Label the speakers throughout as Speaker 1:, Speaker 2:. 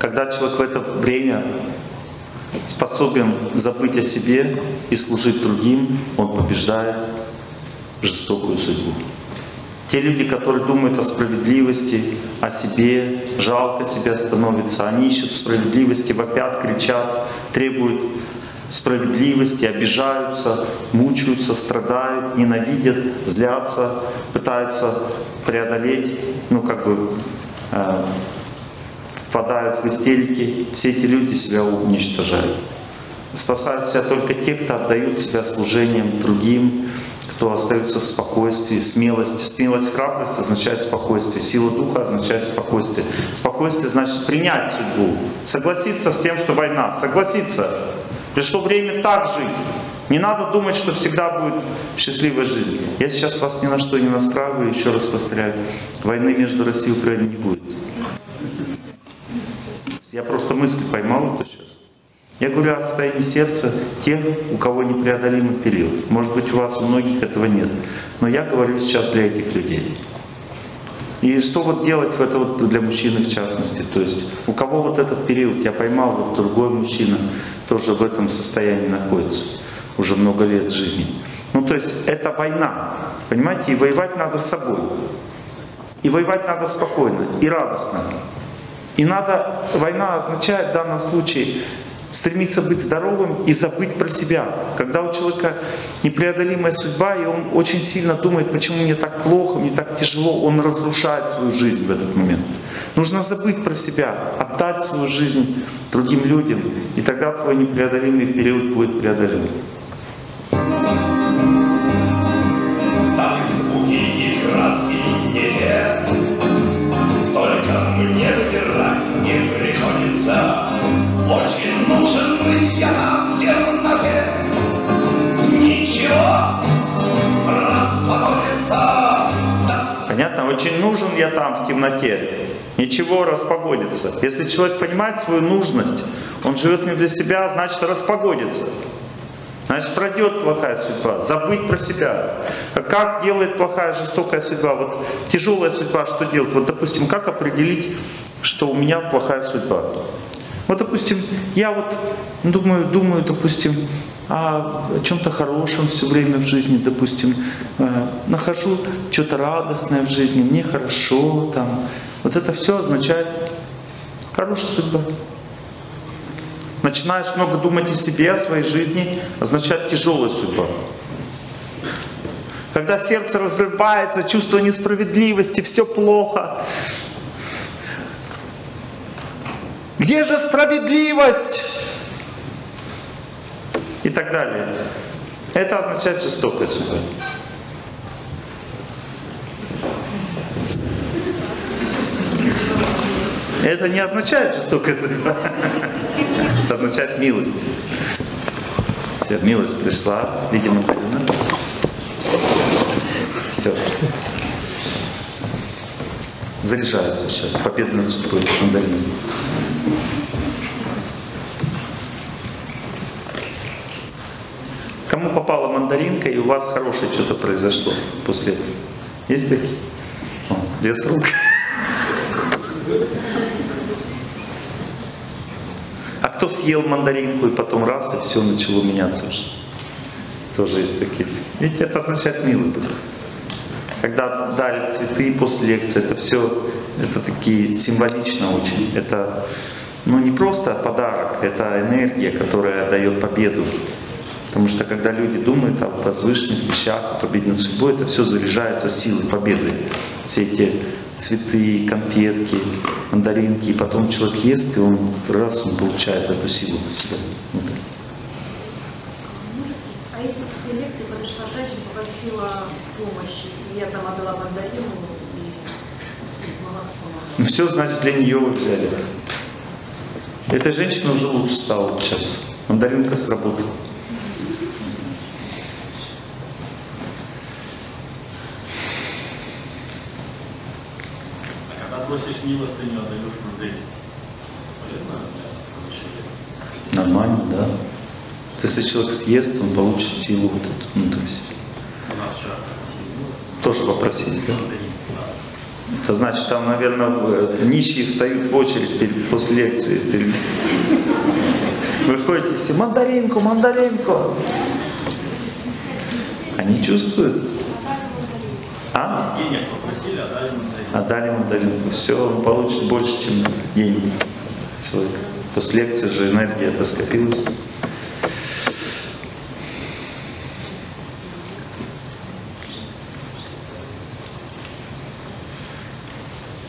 Speaker 1: Когда человек в это время способен забыть о себе и служить другим, он побеждает жестокую судьбу. Те люди, которые думают о справедливости, о себе, жалко себя становится, они ищут справедливости, вопят, кричат, требуют справедливости, обижаются, мучаются, страдают, ненавидят, злятся, пытаются преодолеть, ну как бы э, впадают в истерики. Все эти люди себя уничтожают. Спасают себя только те, кто отдают себя служением другим, кто остается в спокойствии, смелости. Смелость, храбрость означает спокойствие. Сила духа означает спокойствие. Спокойствие значит принять судьбу, согласиться с тем, что война, согласиться. Пришло время так жить. Не надо думать, что всегда будет счастливая жизнь. Я сейчас вас ни на что не настраиваю, еще раз повторяю. Войны между Россией и Украиной не будет. Я просто мысль поймал это сейчас. Я говорю о состоянии сердца тех, у кого непреодолимый период. Может быть, у вас, у многих этого нет. Но я говорю сейчас для этих людей. И что вот делать в это вот для мужчины в частности? То есть у кого вот этот период, я поймал, вот другой мужчина тоже в этом состоянии находится уже много лет жизни. Ну то есть это война, понимаете, и воевать надо с собой. И воевать надо спокойно и радостно. И надо, война означает в данном случае стремиться быть здоровым и забыть про себя. Когда у человека непреодолимая судьба, и он очень сильно думает, почему мне так плохо, мне так тяжело, он разрушает свою жизнь в этот момент. Нужно забыть про себя, отдать свою жизнь другим людям, и тогда твой непреодолимый период будет преодолен. Понятно? Очень нужен я там в темноте. Ничего, распогодится. Если человек понимает свою нужность, он живет не для себя, значит распогодится. Значит, пройдет плохая судьба. Забыть про себя. Как делает плохая, жестокая судьба? Вот тяжелая судьба, что делать? Вот, допустим, как определить, что у меня плохая судьба? Вот, допустим, я вот думаю, думаю, допустим, о чем-то хорошем все время в жизни, допустим, э, нахожу что-то радостное в жизни, мне хорошо там. Вот это все означает хорошая судьба. Начинаешь много думать о себе, о своей жизни, означает тяжелая судьба. Когда сердце разрывается, чувство несправедливости, все плохо. Где же справедливость? и так далее. Это означает жестокая судьба. Это не означает жестокая судьба, означает милость. Все, милость пришла, видимо, Все. Заряжается сейчас победной судьбой мандарина. Мандаринка, и у вас хорошее что-то произошло после этого? Есть такие? О, лес рук. А кто съел мандаринку и потом раз, и все начало меняться в жизни? Тоже есть такие. Видите, это означает милость. Когда дали цветы после лекции, это все, это такие символично очень. Это ну, не просто подарок, это энергия, которая дает победу Потому что когда люди думают о возвышенных вещах, о победе над судьбой, это все заряжается силой победы. Все эти цветы, конфетки, мандаринки, и потом человек ест, и он раз он получает эту силу в себя.
Speaker 2: А если после лекции подошла женщина, попросила помощи, и я там отдала мандарину, и
Speaker 1: ну, все, значит, для нее вы взяли. Эта женщина уже лучше стала сейчас. Мандаринка сработала.
Speaker 3: Просишь милостыню, отдаешь рублей.
Speaker 1: Нормально, да. То есть, если человек съест, он получит силу вот эту внутрь себя. Тоже попросили, да? Это значит, там, наверное, в- нищие встают в очередь перед- после лекции. перед- Вы ходите все, мандаринку, мандаринку. Они чувствуют. А?
Speaker 3: Денег попросили, а дали мандарин.
Speaker 1: А дали мандаринку. Все, он получит больше, чем деньги. Человек. После лекции же энергия это скопилась.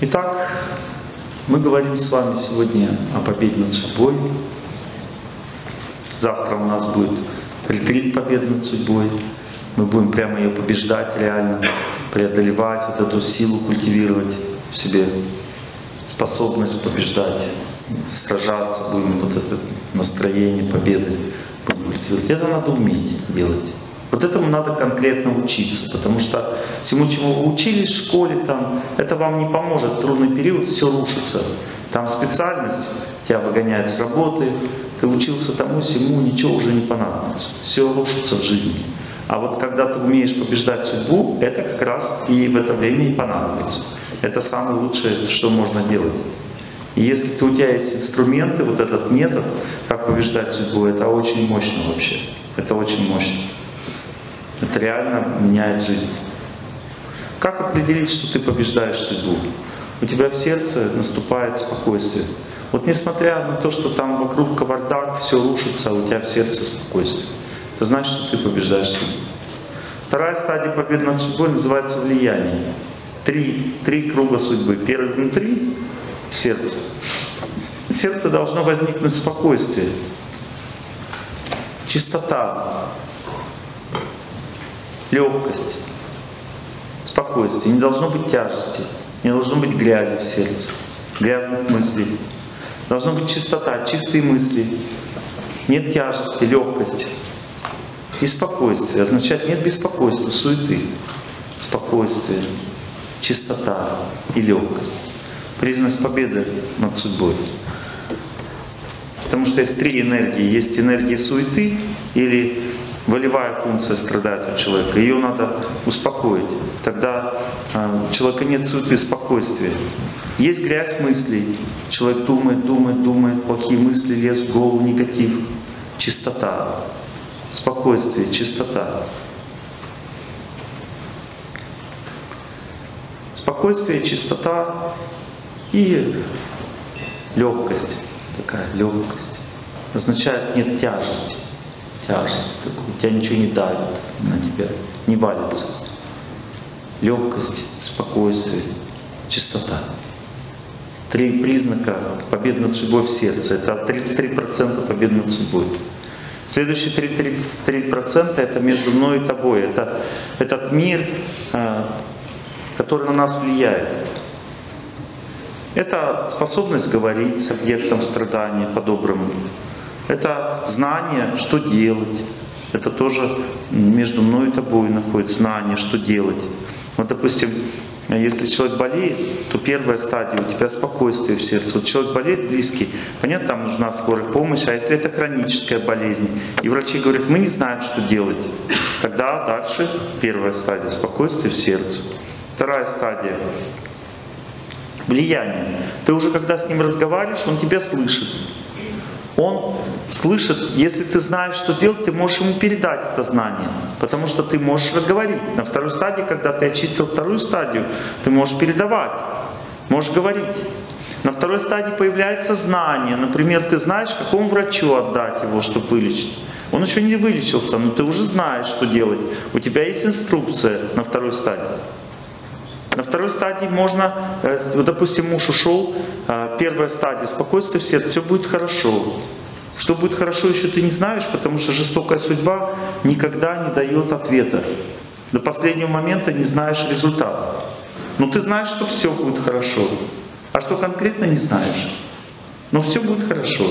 Speaker 1: Итак, мы говорим с вами сегодня о победе над судьбой. Завтра у нас будет ретрит победы над судьбой. Мы будем прямо ее побеждать реально, преодолевать вот эту силу, культивировать в себе способность побеждать, сражаться будем, вот это настроение победы культивировать. Это надо уметь делать. Вот этому надо конкретно учиться, потому что всему, чему вы учились в школе, там, это вам не поможет. Трудный период все рушится. Там специальность тебя выгоняет с работы, ты учился тому, всему, ничего уже не понадобится. Все рушится в жизни. А вот когда ты умеешь побеждать судьбу, это как раз и в это время и понадобится. Это самое лучшее, что можно делать. И если у тебя есть инструменты, вот этот метод, как побеждать судьбу, это очень мощно вообще. Это очень мощно. Это реально меняет жизнь. Как определить, что ты побеждаешь судьбу? У тебя в сердце наступает спокойствие. Вот несмотря на то, что там вокруг кавардак, все рушится, у тебя в сердце спокойствие. Значит, что ты побеждаешь судьбу. Вторая стадия победы над судьбой называется влияние. Три, три круга судьбы. Первый внутри, сердце. Сердце должно возникнуть спокойствие, чистота, легкость, спокойствие. Не должно быть тяжести, не должно быть грязи в сердце, грязных мыслей. Должна быть чистота, чистые мысли. Нет тяжести, легкости. И спокойствие означает нет беспокойства, суеты. Спокойствие, чистота и легкость. Признак победы над судьбой. Потому что есть три энергии. Есть энергия суеты или волевая функция страдает у человека. Ее надо успокоить. Тогда э, у человека нет суеты, спокойствия. Есть грязь мыслей. Человек думает, думает, думает, плохие мысли лезут в голову, негатив. Чистота, спокойствие, чистота. Спокойствие, чистота и легкость. Такая легкость. Означает нет тяжести. Тяжесть такой. Тебя ничего не давит на тебя, не валится. Легкость, спокойствие, чистота. Три признака победы над судьбой в сердце. Это 33% победы над судьбой. Следующие 33% это между мной и тобой. Это этот мир, э, который на нас влияет. Это способность говорить с объектом страдания по-доброму. Это знание, что делать. Это тоже между мной и тобой находится знание, что делать. Вот, допустим, если человек болеет, то первая стадия у тебя спокойствие в сердце. Вот человек болеет близкий, понятно, там нужна скорая помощь, а если это хроническая болезнь, и врачи говорят, мы не знаем, что делать, тогда дальше первая стадия спокойствие в сердце. Вторая стадия влияние. Ты уже когда с ним разговариваешь, он тебя слышит. Он слышит, если ты знаешь, что делать, ты можешь ему передать это знание, потому что ты можешь говорить. На второй стадии, когда ты очистил вторую стадию, ты можешь передавать, можешь говорить. На второй стадии появляется знание. Например, ты знаешь, какому врачу отдать его, чтобы вылечить. Он еще не вылечился, но ты уже знаешь, что делать. У тебя есть инструкция на второй стадии. На второй стадии можно, э, допустим, муж ушел, э, первая стадия спокойствия в сердце, все будет хорошо. Что будет хорошо, еще ты не знаешь, потому что жестокая судьба никогда не дает ответа. До последнего момента не знаешь результата. Но ты знаешь, что все будет хорошо. А что конкретно не знаешь. Но все будет хорошо.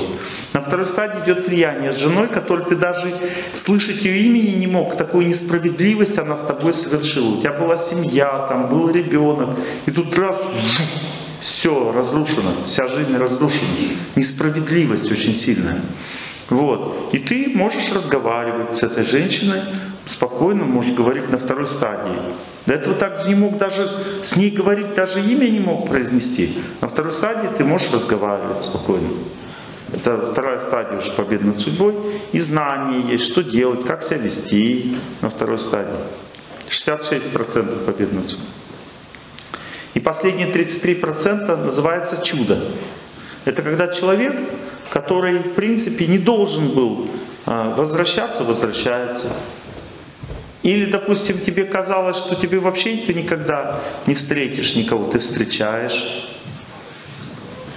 Speaker 1: На второй стадии идет влияние с женой, которой ты даже слышать ее имени не мог. Такую несправедливость она с тобой совершила. У тебя была семья, там был ребенок. И тут раз, все разрушено, вся жизнь разрушена. Несправедливость очень сильная. Вот. И ты можешь разговаривать с этой женщиной, спокойно можешь говорить на второй стадии. До этого также не мог даже с ней говорить, даже имя не мог произнести. На второй стадии ты можешь разговаривать спокойно. Это вторая стадия уже победы над судьбой. И знание есть, что делать, как себя вести на второй стадии. 66% победы над судьбой. И последние 33% называется чудо. Это когда человек, который в принципе не должен был а, возвращаться, возвращается. Или, допустим, тебе казалось, что тебе вообще ты никогда не встретишь никого, ты встречаешь.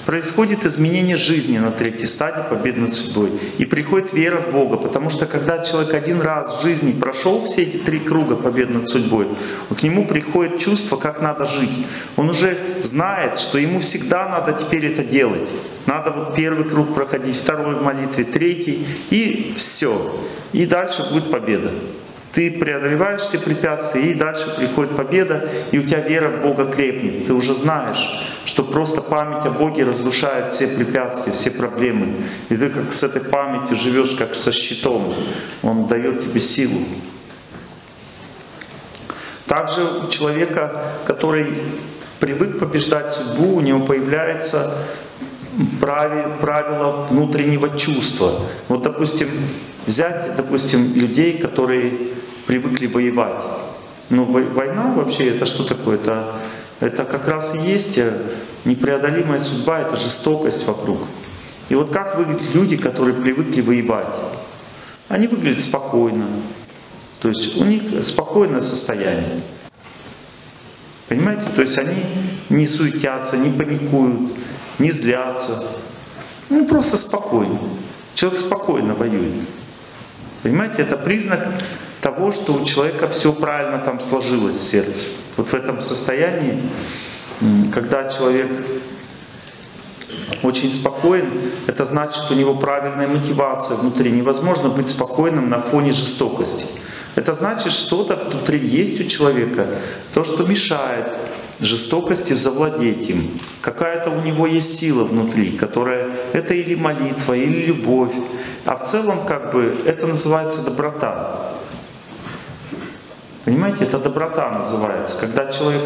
Speaker 1: Происходит изменение жизни на третьей стадии победы над судьбой. И приходит вера в Бога, потому что когда человек один раз в жизни прошел все эти три круга победы над судьбой, к нему приходит чувство, как надо жить. Он уже знает, что ему всегда надо теперь это делать. Надо вот первый круг проходить, второй в молитве, третий, и все. И дальше будет победа. Ты преодолеваешь все препятствия, и дальше приходит победа, и у тебя вера в Бога крепнет. Ты уже знаешь, что просто память о Боге разрушает все препятствия, все проблемы. И ты как с этой памятью живешь, как со щитом. Он дает тебе силу. Также у человека, который привык побеждать судьбу, у него появляется правило внутреннего чувства. Вот, допустим, взять, допустим, людей, которые привыкли воевать. Но война вообще это что такое? Это, это как раз и есть э, непреодолимая судьба, это жестокость вокруг. И вот как выглядят люди, которые привыкли воевать? Они выглядят спокойно. То есть у них спокойное состояние. Понимаете? То есть они не суетятся, не паникуют, не злятся. Ну просто спокойно. Человек спокойно воюет. Понимаете, это признак того, что у человека все правильно там сложилось в сердце. Вот в этом состоянии, когда человек очень спокоен, это значит, что у него правильная мотивация внутри. Невозможно быть спокойным на фоне жестокости. Это значит, что-то внутри есть у человека, то, что мешает жестокости завладеть им. Какая-то у него есть сила внутри, которая это или молитва, или любовь. А в целом как бы это называется доброта. Понимаете, это доброта называется. Когда человек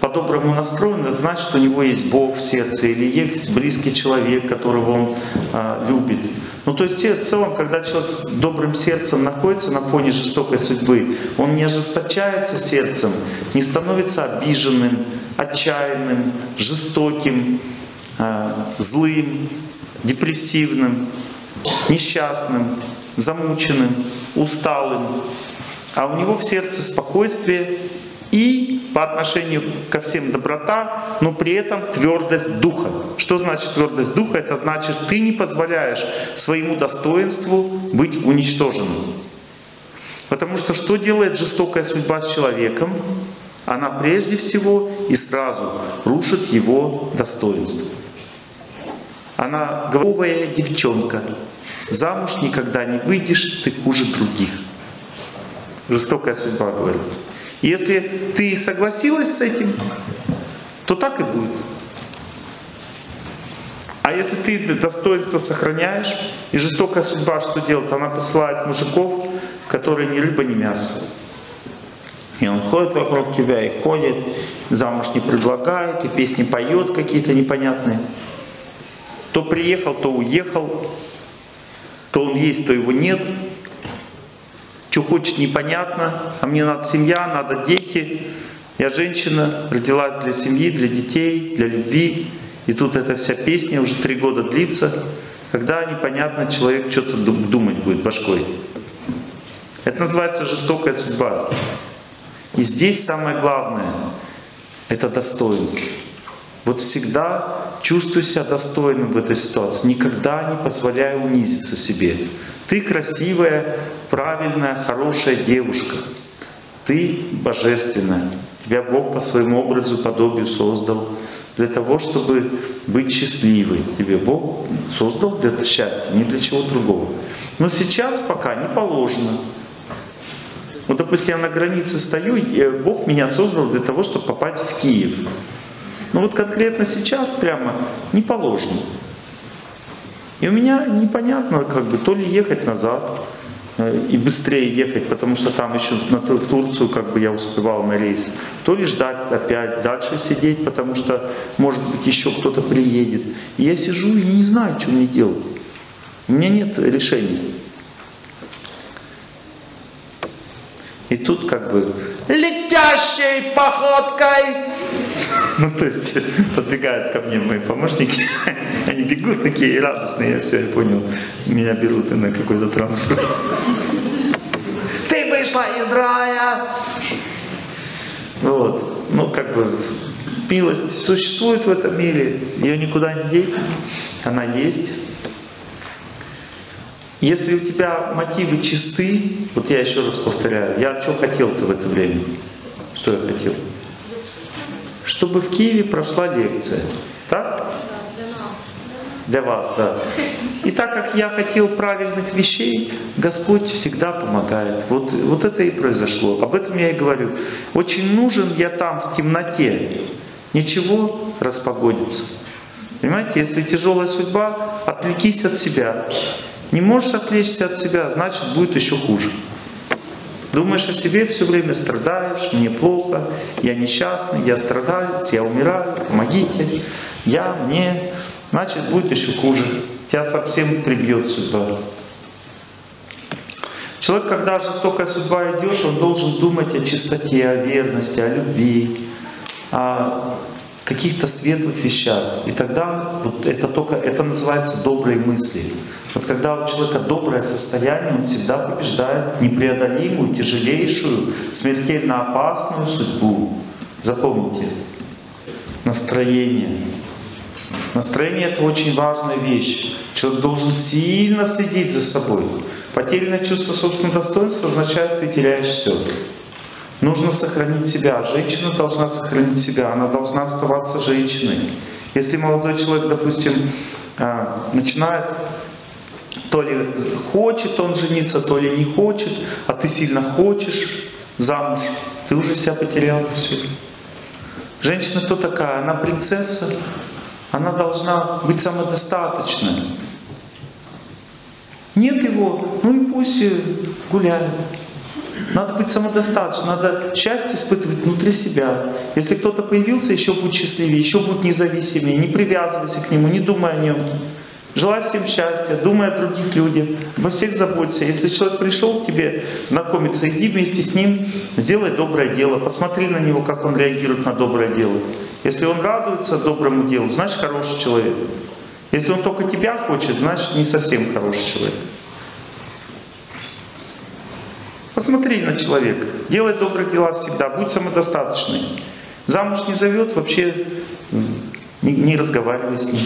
Speaker 1: по-доброму настроен, это значит, что у него есть Бог в сердце или есть близкий человек, которого он а, любит. Ну то есть в целом, когда человек с добрым сердцем находится на фоне жестокой судьбы, он не ожесточается сердцем, не становится обиженным, отчаянным, жестоким, а, злым, депрессивным, несчастным, замученным, усталым, а у него в сердце спокойствие и по отношению ко всем доброта, но при этом твердость духа. Что значит твердость духа? Это значит, ты не позволяешь своему достоинству быть уничтоженным. Потому что что делает жестокая судьба с человеком? Она прежде всего и сразу рушит его достоинство. Она головая девчонка. Замуж никогда не выйдешь, ты хуже других. Жестокая судьба, говорю. Если ты согласилась с этим, то так и будет. А если ты достоинство сохраняешь, и жестокая судьба что делает? Она посылает мужиков, которые ни рыба, ни мясо. И он ходит вокруг тебя, и ходит, замуж не предлагает, и песни поет какие-то непонятные. То приехал, то уехал, то он есть, то его нет что хочет непонятно, а мне надо семья, надо дети. Я женщина, родилась для семьи, для детей, для любви. И тут эта вся песня уже три года длится, когда непонятно человек что-то думать будет башкой. Это называется жестокая судьба. И здесь самое главное — это достоинство. Вот всегда чувствуй себя достойным в этой ситуации, никогда не позволяй унизиться себе. Ты красивая, правильная, хорошая девушка. Ты божественная. Тебя Бог по своему образу, подобию создал для того, чтобы быть счастливой. Тебе Бог создал для счастья, не для чего другого. Но сейчас пока не положено. Вот, допустим, я на границе стою, и Бог меня создал для того, чтобы попасть в Киев. Но вот конкретно сейчас прямо не положено. И у меня непонятно, как бы, то ли ехать назад, э, и быстрее ехать, потому что там еще на Турцию как бы я успевал на рейс, то ли ждать опять, дальше сидеть, потому что, может быть, еще кто-то приедет. И я сижу и не знаю, что мне делать. У меня нет решения. И тут как бы летящей походкой. Ну, то есть подбегают ко мне мои помощники, они бегут такие радостные, я все, я понял, меня берут на какой-то транспорт. Ты вышла из рая! Вот, ну, как бы, милость существует в этом мире, ее никуда не деть, она есть. Если у тебя мотивы чисты, вот я еще раз повторяю, я что хотел-то в это время? Что я хотел? Чтобы в Киеве прошла лекция. Так? Для вас, да. И так как я хотел правильных вещей, Господь всегда помогает. Вот, вот это и произошло. Об этом я и говорю. Очень нужен я там в темноте. Ничего распогодится. Понимаете, если тяжелая судьба, отвлекись от себя. Не можешь отвлечься от себя, значит будет еще хуже. Думаешь о себе все время, страдаешь, мне плохо, я несчастный, я страдаю, я умираю, помогите, я, мне, значит будет еще хуже. Тебя совсем прибьет судьба. Человек, когда жестокая судьба идет, он должен думать о чистоте, о верности, о любви, о каких-то светлых вещах. И тогда вот это только, это называется добрые мысли. Вот когда у человека доброе состояние, он всегда побеждает непреодолимую, тяжелейшую, смертельно опасную судьбу. Запомните, настроение. Настроение это очень важная вещь. Человек должен сильно следить за собой. Потерянное чувство собственного достоинства означает, ты теряешь все. Нужно сохранить себя. Женщина должна сохранить себя. Она должна оставаться женщиной. Если молодой человек, допустим, а, начинает то ли хочет он жениться, то ли не хочет, а ты сильно хочешь замуж, ты уже себя потерял. Все. Женщина кто такая? Она принцесса, она должна быть самодостаточной. Нет его, ну и пусть гуляет. Надо быть самодостаточным, надо счастье испытывать внутри себя. Если кто-то появился, еще будет счастливее, еще будет независимее. Не привязывайся к нему, не думай о нем. Желай всем счастья, думай о других людях, обо всех заботься. Если человек пришел к тебе знакомиться, иди вместе с ним, сделай доброе дело, посмотри на него, как он реагирует на доброе дело. Если он радуется доброму делу, значит хороший человек. Если он только тебя хочет, значит не совсем хороший человек. Посмотри на человека, делай добрые дела всегда, будь самодостаточный. Замуж не зовет, вообще не, не разговаривай с ним.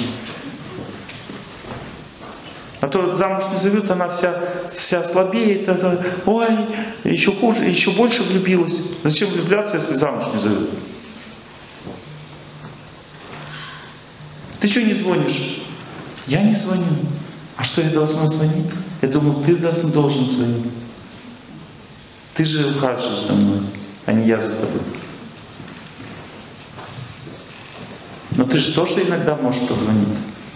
Speaker 1: А замуж не зовет, она вся, вся слабеет, это, ой, еще хуже, еще больше влюбилась. Зачем влюбляться, если замуж не зовет? Ты что не звонишь? Я не звоню. А что я должна звонить? Я думал, ты должен, должен звонить. Ты же ухаживаешь за мной, а не я за тобой. Но ты же тоже иногда можешь позвонить.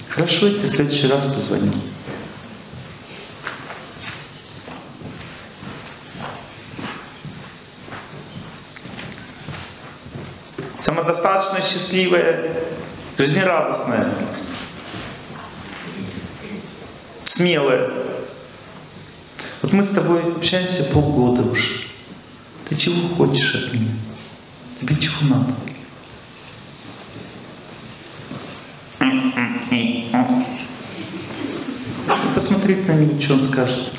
Speaker 1: Хорошо, я тебе в следующий раз позвоню. Самодостаточная, счастливая, жизнерадостная, смелая. Вот мы с тобой общаемся полгода уже. Ты чего хочешь от меня? Тебе чего надо? Посмотреть на него, что он скажет.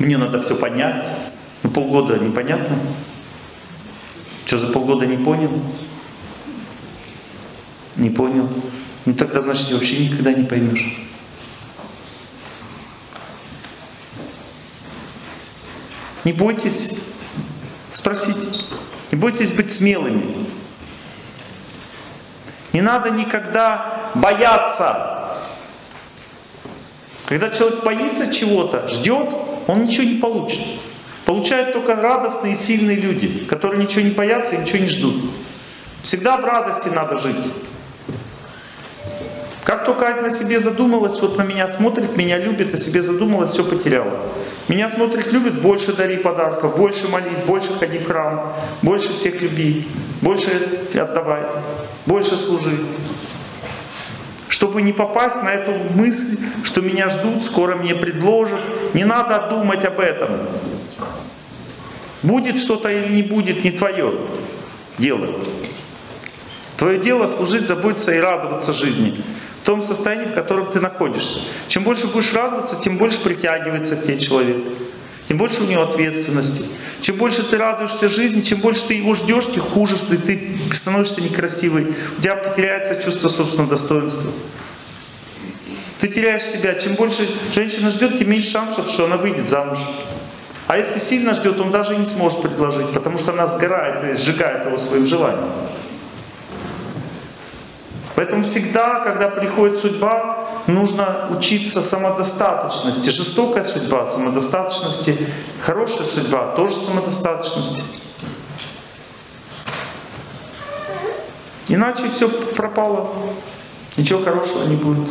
Speaker 1: Мне надо все понять. Ну, полгода непонятно. Что за полгода не понял? Не понял. Ну тогда, значит, вообще никогда не поймешь. Не бойтесь спросить. Не бойтесь быть смелыми. Не надо никогда бояться. Когда человек боится чего-то, ждет, он ничего не получит. Получают только радостные и сильные люди, которые ничего не боятся и ничего не ждут. Всегда в радости надо жить. Как только на себе задумалась, вот на меня смотрит, меня любит, о себе задумалась, все потеряла. Меня смотрит, любит, больше дари подарков, больше молись, больше ходи в храм, больше всех люби, больше отдавай, больше служи. Чтобы не попасть на эту мысль, что меня ждут, скоро мне предложат, не надо думать об этом. Будет что-то или не будет, не твое дело. Твое дело служить, заботиться и радоваться жизни в том состоянии, в котором ты находишься. Чем больше будешь радоваться, тем больше притягивается к тебе человек. Тем больше у него ответственности. Чем больше ты радуешься жизни, чем больше ты его ждешь, тем хуже ты, ты становишься некрасивой. У тебя потеряется чувство собственного достоинства. Ты теряешь себя. Чем больше женщина ждет, тем меньше шансов, что она выйдет замуж. А если сильно ждет, он даже не сможет предложить, потому что она сгорает и сжигает его своим желанием. Поэтому всегда, когда приходит судьба, нужно учиться самодостаточности. Жестокая судьба самодостаточности, хорошая судьба тоже самодостаточности. Иначе все пропало, ничего хорошего не будет.